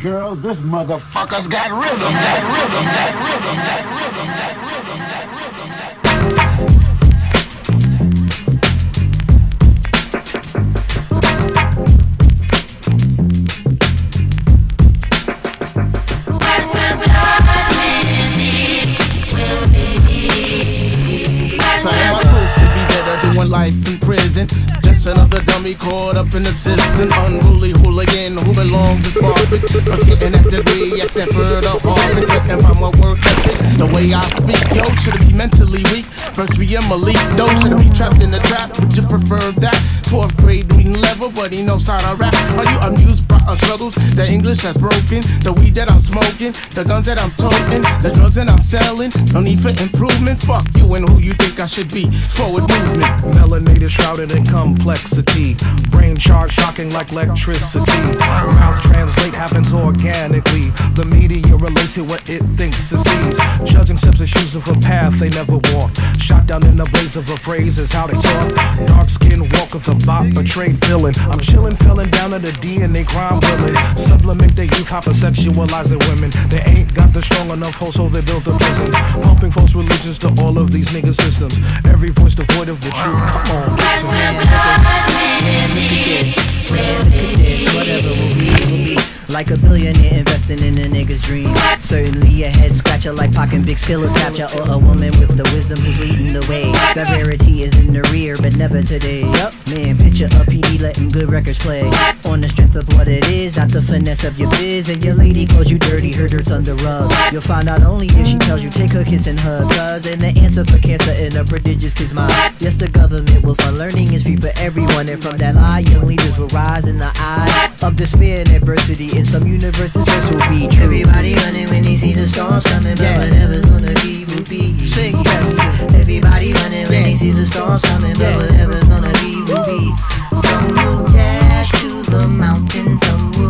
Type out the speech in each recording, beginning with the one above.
Girl, this motherfucker's got rhythm, got rhythm, got rhythm, got rhythm, got rhythm, prison? Just another dummy caught up in the system. Unruly hooligan who belongs to Spartan. I'm getting that degree at Stanford or Harvard. Looking by my work ethic, the way I speak. Yo, should be mentally weak? First we am elite, though. Should be trapped in the trap? Would you prefer that? Fourth grade mean level, but he knows how to rap. Are you amused our struggles? The English that's broken, the weed that I'm smoking, the guns that I'm toting, the drugs that I'm selling. No need for improvement. Fuck you and who you think I should be. Forward movement. Melanated, shrouded in complexity. Brain charge shocking like electricity. Mouth translate happens organically. The media relates to what it thinks it sees. Judging steps and choosing for path they never walk. Shot down in the blaze of a phrase is how they talk. Dark skin walk with a bot, betrayed villain. I'm chilling, felling down at the DNA crime villain. Supplement their youth, hypersexualizing women. They ain't got the strong enough hold, so they built a prison. Pumping false religions to all of these nigga systems. Every voice devoid of the truth. Come on, listen. Man, look at this. Man, look. Whatever will be, will be. Like a billionaire investing nigga's dream. Certainly a head scratcher like pocking big skillers capture or a woman with the wisdom who's leading the way. The Severity is in the rear, but never today. Yup, man, picture a PD letting good records play. On the strength of what it is, not the finesse of your biz. And your lady calls you dirty, her dirt's on the rug. You'll find out only if she tells you take her kiss and hug. Cause and the answer for cancer in a prodigious kid's mind. Yes, the government will fund learning is free for everyone. And from that lie, young leaders will rise in the eyes of despair and adversity. In some universes, this will be true. Everybody running when they see the storms coming, but whatever's gonna be will be. Sing, Everybody running when they see the storms coming, but whatever's gonna be will be. Some will dash to the mountain, some will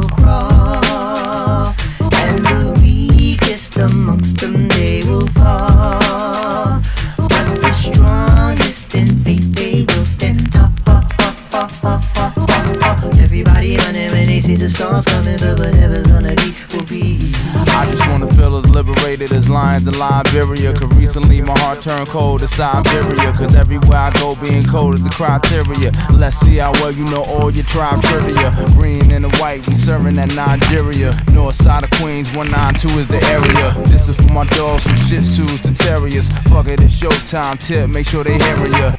I just wanna feel as liberated as lions in Liberia. Cause recently my heart turned cold to Siberia. Cause everywhere I go, being cold is the criteria. Let's see how well you know all your tribe trivia. Green and the white, we serving at Nigeria. North side of Queens, 192 is the area. This is for my dogs from shih tzus to terriers. Fuck it, it's showtime tip, make sure they hear ya.